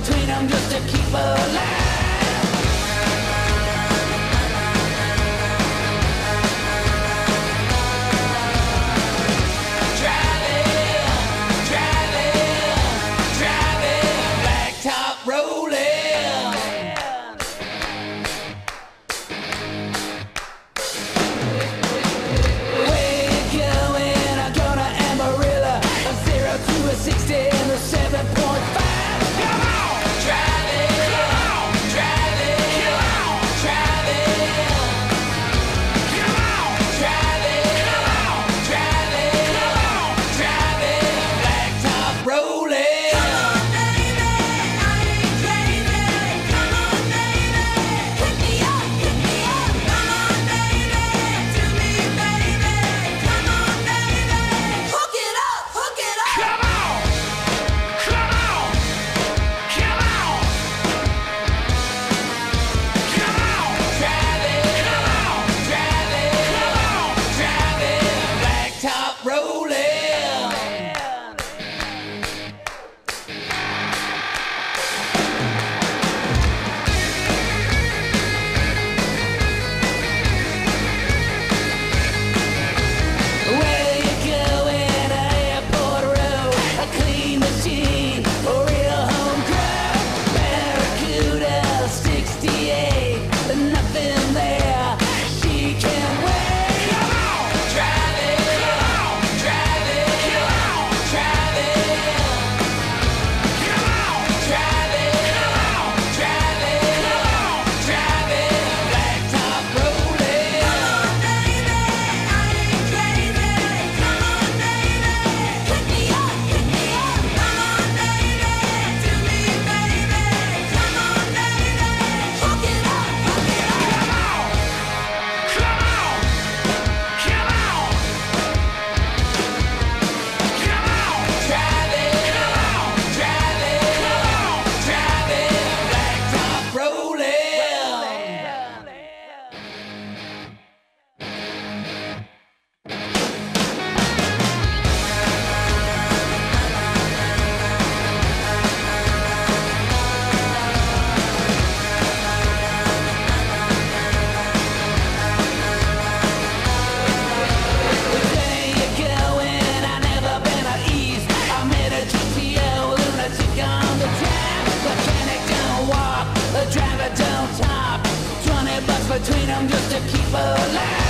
between them just to keep alive. Them just to keep alive.